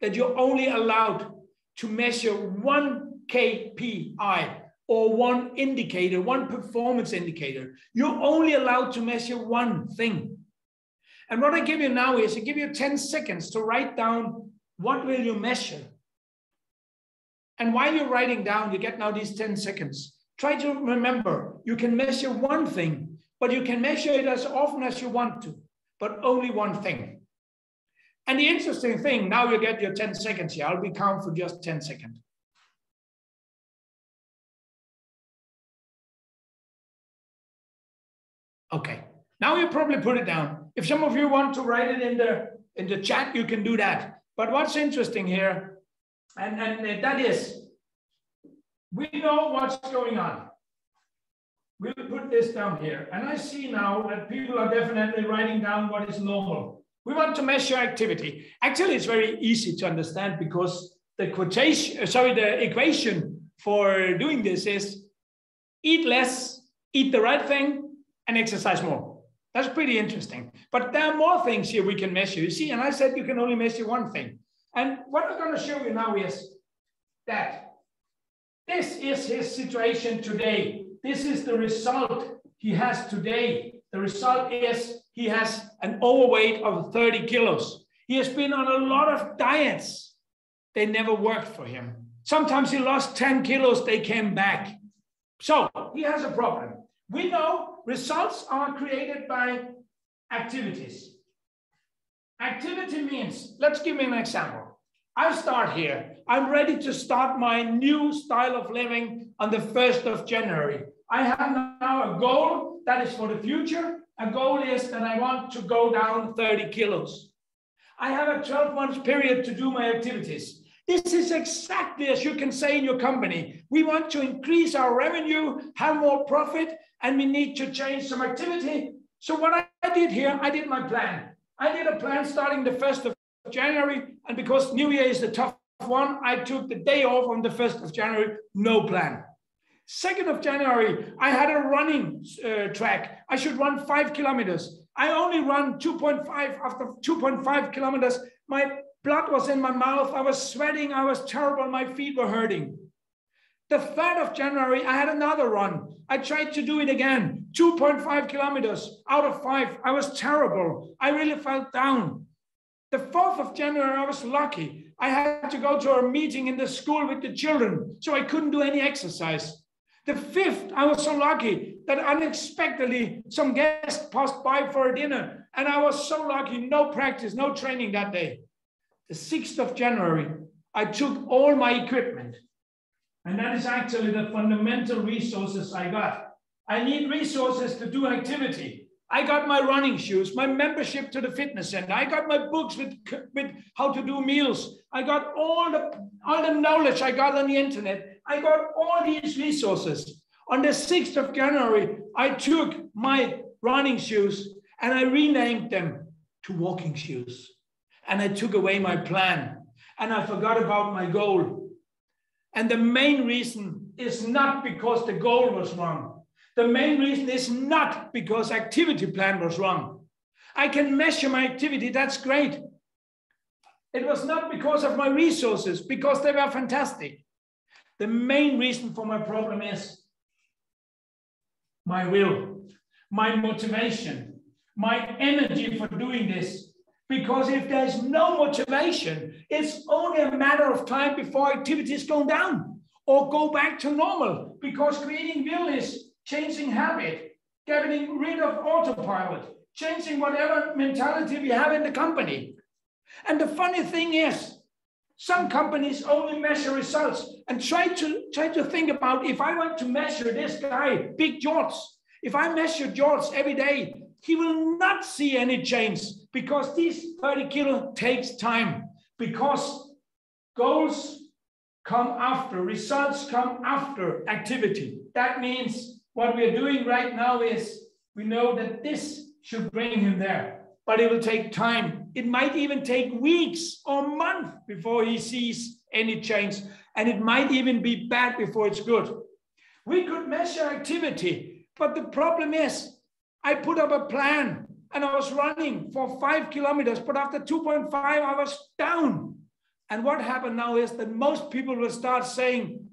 that you're only allowed to measure one KPI or one indicator, one performance indicator. You're only allowed to measure one thing. And what I give you now is I give you 10 seconds to write down what will you measure. And while you're writing down, you get now these 10 seconds. Try to remember you can measure one thing, but you can measure it as often as you want to but only one thing. And the interesting thing, now you get your 10 seconds here. I'll be calm for just 10 seconds. Okay, now you probably put it down. If some of you want to write it in the, in the chat, you can do that. But what's interesting here, and, and that is, we know what's going on. Put this down here. And I see now that people are definitely writing down what is normal. We want to measure activity. Actually, it's very easy to understand because the quotation, uh, sorry, the equation for doing this is eat less, eat the right thing, and exercise more. That's pretty interesting. But there are more things here we can measure. You see, and I said you can only measure one thing. And what I'm going to show you now is that this is his situation today this is the result he has today. The result is he has an overweight of 30 kilos. He has been on a lot of diets. They never worked for him. Sometimes he lost 10 kilos, they came back. So he has a problem. We know results are created by activities. Activity means, let's give me an example. I start here. I'm ready to start my new style of living on the 1st of January. I have now a goal that is for the future. A goal is that I want to go down 30 kilos. I have a 12 month period to do my activities. This is exactly as you can say in your company. We want to increase our revenue, have more profit, and we need to change some activity. So what I did here, I did my plan. I did a plan starting the 1st of January. And because New Year is the tough one, I took the day off on the 1st of January, no plan. 2nd of January, I had a running uh, track. I should run five kilometers. I only run 2.5 after 2.5 kilometers. My blood was in my mouth. I was sweating. I was terrible. My feet were hurting. The 3rd of January, I had another run. I tried to do it again, 2.5 kilometers out of five. I was terrible. I really felt down. The 4th of January, I was lucky. I had to go to a meeting in the school with the children, so I couldn't do any exercise. The 5th, I was so lucky that unexpectedly some guest passed by for a dinner, and I was so lucky, no practice, no training that day. The 6th of January, I took all my equipment, and that is actually the fundamental resources I got. I need resources to do activity. I got my running shoes, my membership to the fitness center. I got my books with, with how to do meals. I got all the, all the knowledge I got on the internet. I got all these resources. On the 6th of January, I took my running shoes and I renamed them to walking shoes. And I took away my plan and I forgot about my goal. And the main reason is not because the goal was wrong. The main reason is not because activity plan was wrong. I can measure my activity, that's great. It was not because of my resources, because they were fantastic. The main reason for my problem is my will, my motivation, my energy for doing this. Because if there's no motivation, it's only a matter of time before activities go down or go back to normal. Because creating will is changing habit, getting rid of autopilot, changing whatever mentality we have in the company. And the funny thing is, some companies only measure results and try to try to think about if I want to measure this guy, Big George, if I measure George every day, he will not see any change because this 30 kilo takes time because goals come after, results come after activity. That means what we are doing right now is we know that this should bring him there, but it will take time. It might even take weeks or months before he sees any change, and it might even be bad before it's good. We could measure activity, but the problem is I put up a plan and I was running for five kilometers, but after 2.5, I was down. And what happened now is that most people will start saying,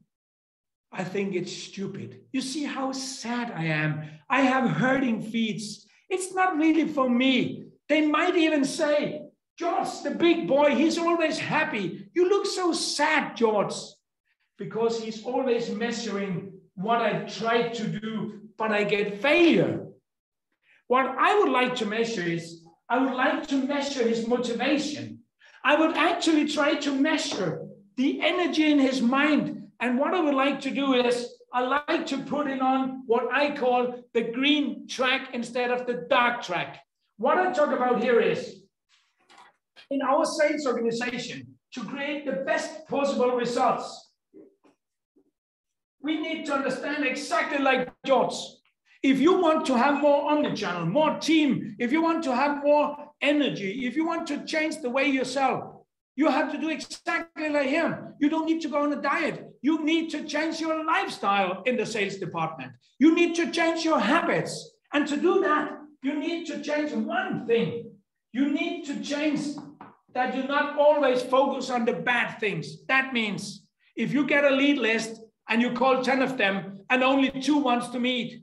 I think it's stupid. You see how sad I am. I have hurting feet. It's not really for me. They might even say, George, the big boy, he's always happy. You look so sad, George, because he's always measuring what I try to do, but I get failure. What I would like to measure is I would like to measure his motivation. I would actually try to measure the energy in his mind and what I would like to do is I like to put it on what I call the green track instead of the dark track. What I talk about here is in our sales organization, to create the best possible results, we need to understand exactly like George. If you want to have more omnichannel, more team, if you want to have more energy, if you want to change the way you sell, you have to do exactly like him. You don't need to go on a diet. You need to change your lifestyle in the sales department. You need to change your habits. And to do that, you need to change one thing. You need to change that you not always focus on the bad things. That means if you get a lead list and you call 10 of them and only two wants to meet,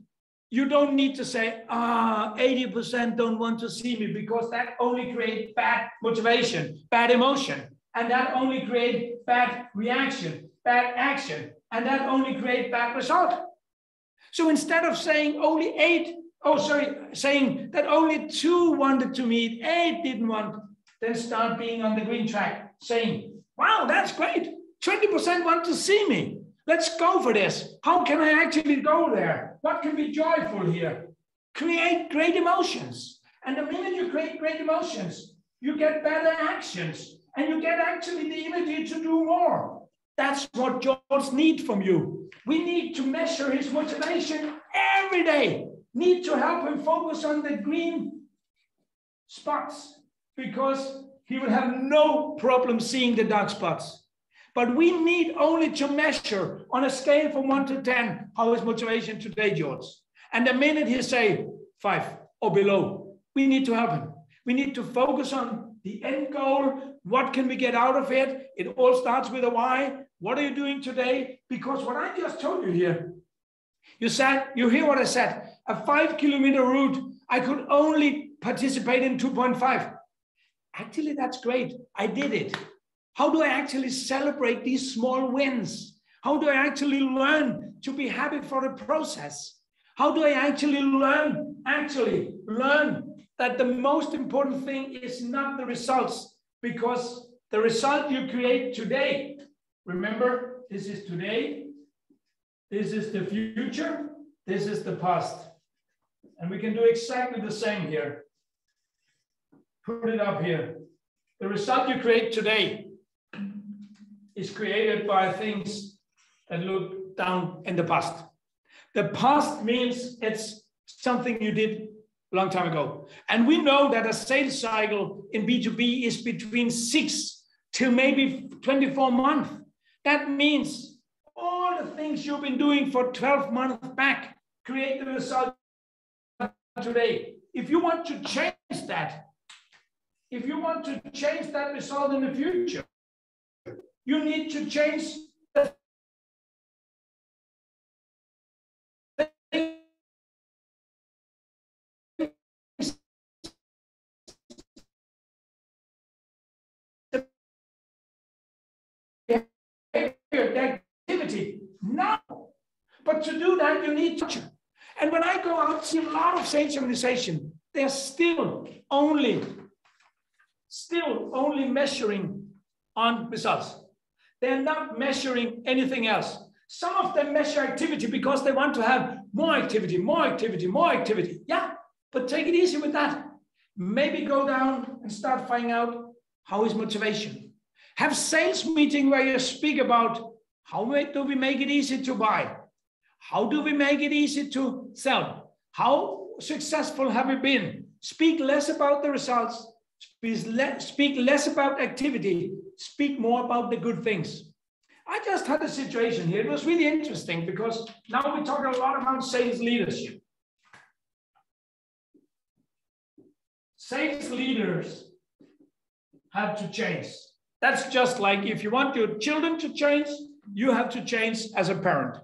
you don't need to say, ah, 80% don't want to see me because that only creates bad motivation, bad emotion, and that only creates bad reaction, bad action, and that only creates bad result. So instead of saying only eight, oh, sorry, saying that only two wanted to meet, eight didn't want, then start being on the green track, saying, wow, that's great. 20% want to see me. Let's go for this. How can I actually go there? What can be joyful here? Create great emotions. And the minute you create great emotions, you get better actions and you get actually the energy to do more. That's what George need from you. We need to measure his motivation every day. Need to help him focus on the green spots because he will have no problem seeing the dark spots. But we need only to measure on a scale from one to 10 how is motivation today, George. And the minute he say five or below, we need to help him. We need to focus on the end goal. What can we get out of it? It all starts with a why. What are you doing today? Because what I just told you here, you said, you hear what I said, a five kilometer route, I could only participate in 2.5. Actually, that's great. I did it. How do I actually celebrate these small wins? How do I actually learn to be happy for the process? How do I actually learn, actually learn that the most important thing is not the results because the result you create today Remember, this is today, this is the future, this is the past. And we can do exactly the same here. Put it up here. The result you create today is created by things that look down in the past. The past means it's something you did a long time ago. And we know that a sales cycle in B2B is between six to maybe 24 months. That means all the things you've been doing for 12 months back create the result today. If you want to change that, if you want to change that result in the future, you need to change the activity now. But to do that, you need to. And when I go out, see a lot of sales organization, they're still only, still only measuring on results. They're not measuring anything else. Some of them measure activity because they want to have more activity, more activity, more activity. Yeah, but take it easy with that. Maybe go down and start finding out how is motivation. Have sales meeting where you speak about how do we make it easy to buy? How do we make it easy to sell? How successful have we been? Speak less about the results, speak less about activity, speak more about the good things. I just had a situation here. It was really interesting because now we talk a lot about sales leadership. Sales leaders have to change. That's just like if you want your children to change, you have to change as a parent.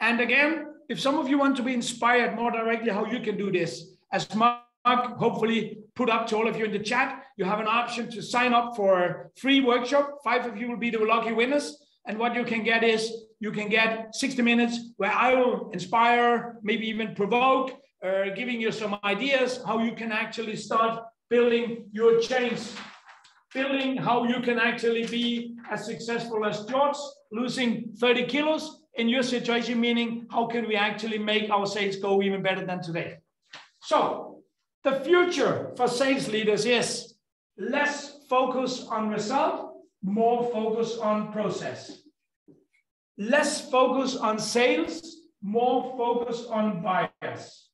And again, if some of you want to be inspired more directly how you can do this, as Mark hopefully put up to all of you in the chat, you have an option to sign up for a free workshop. Five of you will be the lucky winners. And what you can get is you can get 60 minutes where I will inspire, maybe even provoke, uh, giving you some ideas how you can actually start building your change building how you can actually be as successful as George, losing 30 kilos in your situation, meaning how can we actually make our sales go even better than today? So the future for sales leaders is less focus on result, more focus on process. Less focus on sales, more focus on buyers.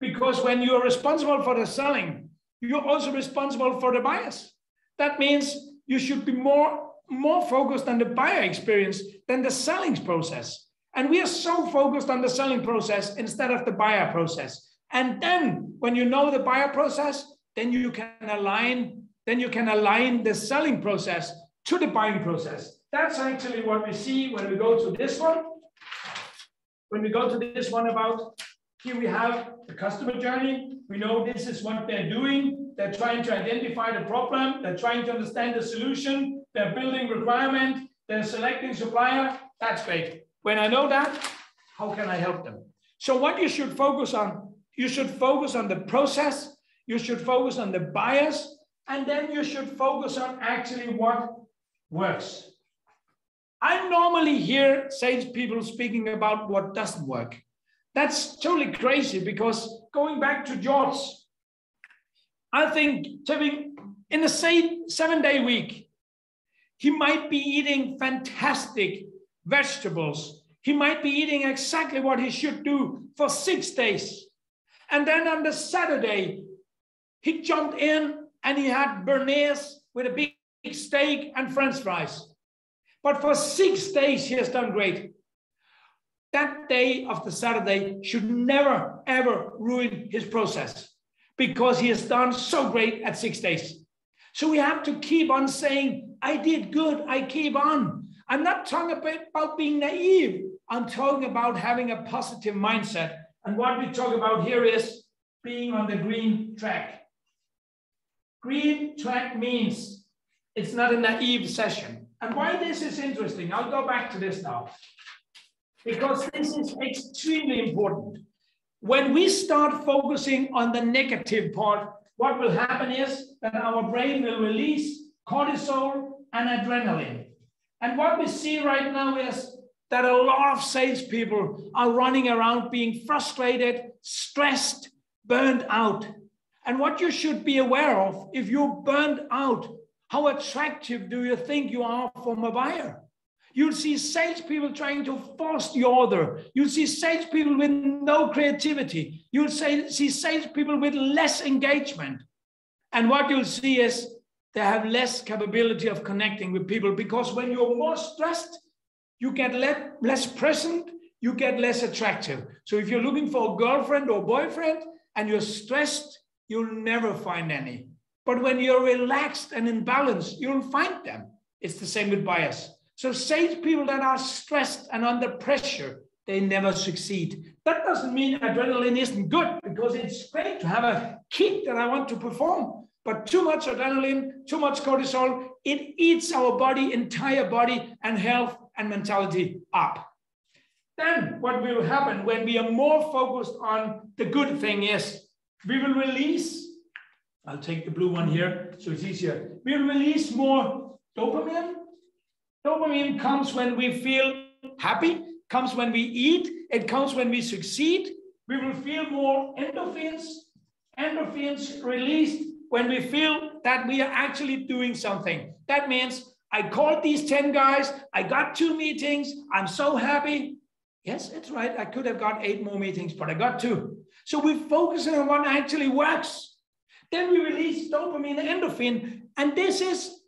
Because when you're responsible for the selling, you're also responsible for the buyers. That means you should be more, more focused on the buyer experience than the selling process. And we are so focused on the selling process instead of the buyer process. And then when you know the buyer process, then you can align, then you can align the selling process to the buying process. That's actually what we see when we go to this one. When we go to this one about, here we have the customer journey. We know this is what they're doing. They're trying to identify the problem. They're trying to understand the solution. They're building requirement. They're selecting supplier. That's great. When I know that, how can I help them? So what you should focus on, you should focus on the process. You should focus on the bias. And then you should focus on actually what works. I normally hear salespeople speaking about what doesn't work. That's totally crazy because going back to George, I think in a seven day week, he might be eating fantastic vegetables. He might be eating exactly what he should do for six days. And then on the Saturday, he jumped in and he had béarnaise with a big steak and french fries. But for six days, he has done great. That day of the Saturday should never, ever ruin his process because he has done so great at six days. So we have to keep on saying, I did good, I keep on. I'm not talking about being naive. I'm talking about having a positive mindset. And what we talk about here is being on the green track. Green track means it's not a naive session. And why this is interesting, I'll go back to this now, because this is extremely important. When we start focusing on the negative part, what will happen is that our brain will release cortisol and adrenaline. And what we see right now is that a lot of salespeople are running around being frustrated, stressed, burned out. And what you should be aware of, if you're burned out, how attractive do you think you are from a buyer? You'll see salespeople trying to force the order. You'll see salespeople with no creativity. You'll see salespeople with less engagement. And what you'll see is they have less capability of connecting with people because when you're more stressed, you get le- less present, you get less attractive. So if you're looking for a girlfriend or boyfriend and you're stressed, you'll never find any. But when you're relaxed and in balance, you'll find them. It's the same with bias. So sales people that are stressed and under pressure, they never succeed. That doesn't mean adrenaline isn't good because it's great to have a kick that I want to perform. But too much adrenaline, too much cortisol, it eats our body, entire body, and health and mentality up. Then what will happen when we are more focused on the good thing is we will release I'll take the blue one here so it's easier. We will release more dopamine. Dopamine comes when we feel happy, comes when we eat, it comes when we succeed. We will feel more endorphins. Endorphins released when we feel that we are actually doing something. That means I called these 10 guys, I got two meetings, I'm so happy. Yes, it's right. I could have got eight more meetings, but I got two. So we're focusing on what actually works. Then we release dopamine and endorphin, and this is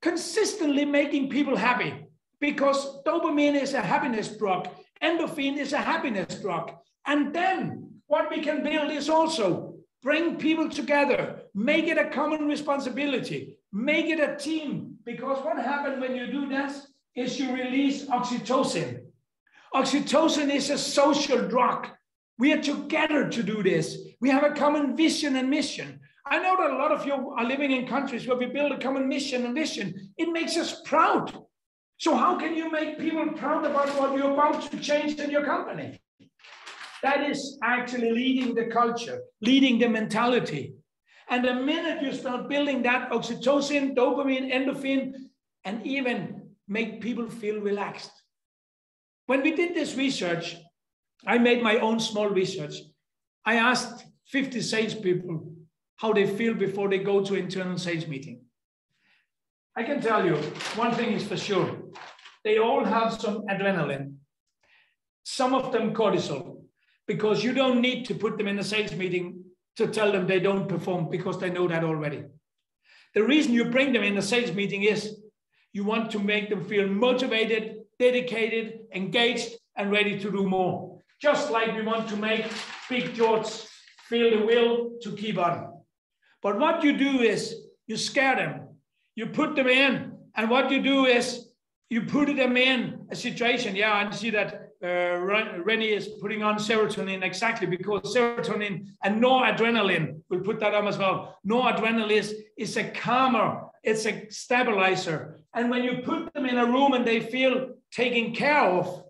consistently making people happy because dopamine is a happiness drug, endorphin is a happiness drug. And then what we can build is also bring people together, make it a common responsibility, make it a team. Because what happens when you do this is you release oxytocin. Oxytocin is a social drug. We are together to do this. We have a common vision and mission. I know that a lot of you are living in countries where we build a common mission and vision. It makes us proud. So, how can you make people proud about what you're about to change in your company? That is actually leading the culture, leading the mentality. And the minute you start building that oxytocin, dopamine, endorphin, and even make people feel relaxed. When we did this research, I made my own small research. I asked 50 salespeople how they feel before they go to internal sales meeting. I can tell you one thing is for sure. They all have some adrenaline, some of them cortisol, because you don't need to put them in a sales meeting to tell them they don't perform because they know that already. The reason you bring them in a sales meeting is you want to make them feel motivated, dedicated, engaged, and ready to do more. Just like we want to make Big George feel the will to keep on. But what you do is you scare them, you put them in, and what you do is you put them in a situation. Yeah, I see that uh, Rennie is putting on serotonin exactly because serotonin and noradrenaline, we'll put that on as well. Noradrenaline is, is a calmer, it's a stabilizer. And when you put them in a room and they feel taken care of,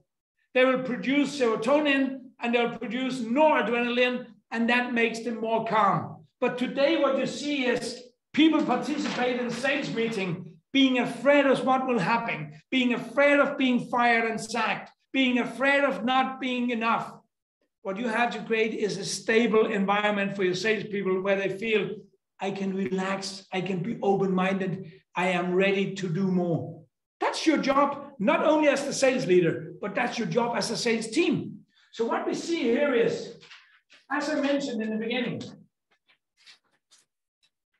they will produce serotonin and they'll produce noradrenaline, and that makes them more calm. But today, what you see is people participate in sales meeting being afraid of what will happen, being afraid of being fired and sacked, being afraid of not being enough. What you have to create is a stable environment for your salespeople where they feel I can relax, I can be open minded, I am ready to do more. That's your job, not only as the sales leader, but that's your job as a sales team. So, what we see here is, as I mentioned in the beginning,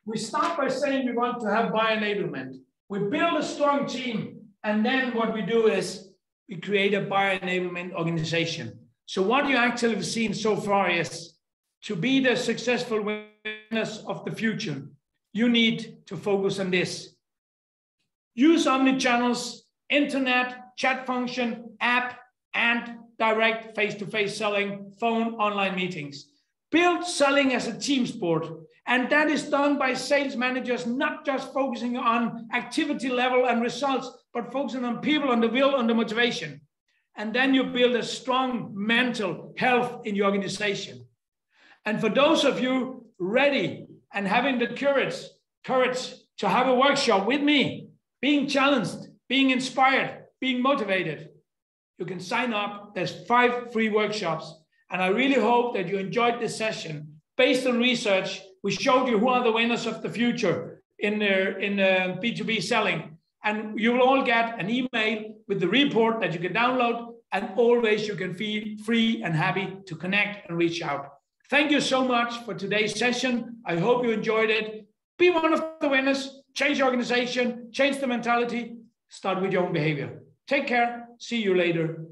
we start by saying we want to have buyer enablement. We build a strong team, and then what we do is we create a buyer enablement organization. So, what you actually have seen so far is to be the successful winners of the future, you need to focus on this. Use omni channels, internet, chat function, app, and direct face to face selling, phone, online meetings. Build selling as a team sport. And that is done by sales managers, not just focusing on activity level and results, but focusing on people, on the will, on the motivation. And then you build a strong mental health in your organization. And for those of you ready and having the courage, courage to have a workshop with me, being challenged, being inspired, being motivated, you can sign up. There's five free workshops. And I really hope that you enjoyed this session. Based on research, we showed you who are the winners of the future in, the, in uh, the B2B selling. And you will all get an email with the report that you can download. And always you can feel free and happy to connect and reach out. Thank you so much for today's session. I hope you enjoyed it. Be one of the winners, change the organization, change the mentality, start with your own behavior. Take care. See you later.